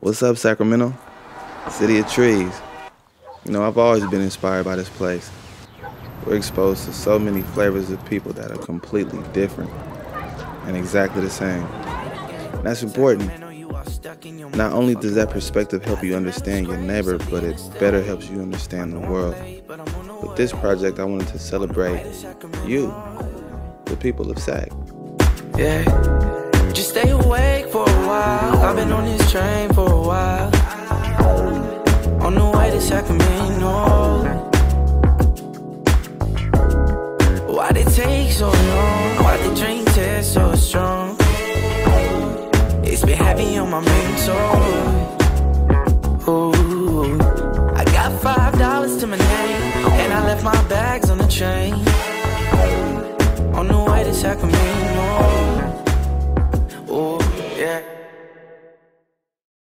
What's up, Sacramento? City of trees. You know, I've always been inspired by this place. We're exposed to so many flavors of people that are completely different and exactly the same. That's important. Not only does that perspective help you understand your neighbor, but it better helps you understand the world. With this project, I wanted to celebrate you, the people of SAC. Yeah. Just stay Sacramento. Why'd it take so long? Why'd the train test so strong? It's been heavy on my mental. Ooh. I got five dollars to my name, and I left my bags on the train. On the way to Sacramento.